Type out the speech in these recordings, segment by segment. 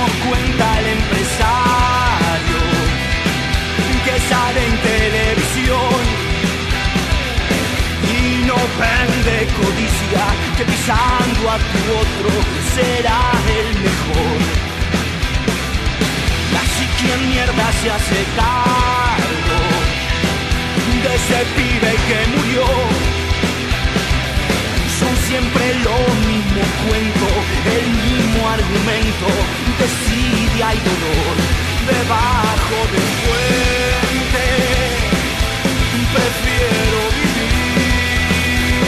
cuenta el empresario que sale en televisión y no vende codicia que pisando a tu otro será el mejor. Así quien mierda se hace cargo de ese pibe que murió. Son siempre lo mismo cuento, el mismo argumento, desidia y dolor debajo del puente. Prefiero vivir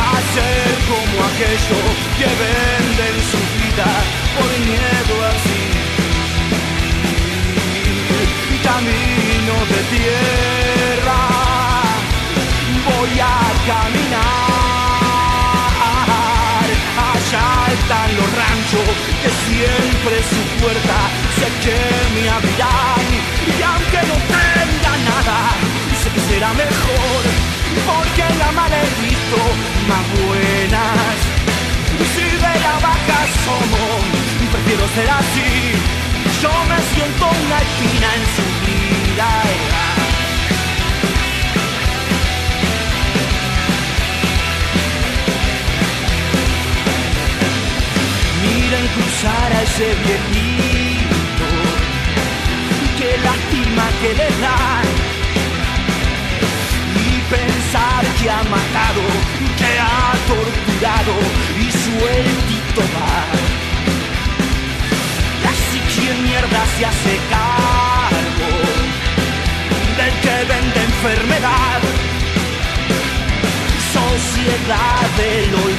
a ser como aquellos que venden su vida por miedo así. Camino de tierra, voy a caminar. Están los ranchos que siempre su puerta sé que me abrirán. Y aunque no tenga nada, sé que será mejor, porque la visto más buenas. Si de la vaca somos, prefiero ser así. Yo me siento una espina en su vida. A ese viejito, qué lástima que le dan. Y pensar que ha matado, que ha torturado y sueltito va. Y así quien mierda se hace cargo del que vende enfermedad. Sociedad del no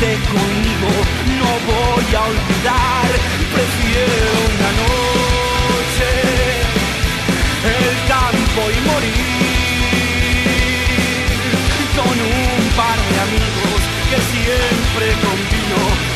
conmigo, no voy a olvidar, prefiero una noche, el campo y morir con un par de amigos que siempre combino